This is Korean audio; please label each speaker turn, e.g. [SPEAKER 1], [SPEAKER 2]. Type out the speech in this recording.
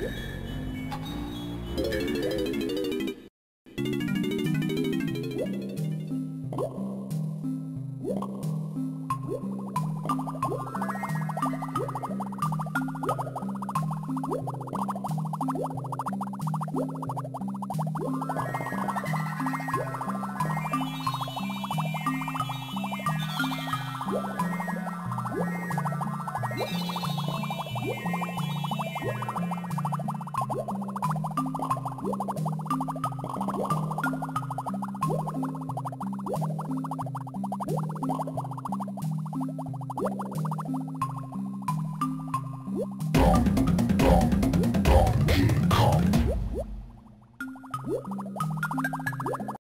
[SPEAKER 1] What? Donkey Kong.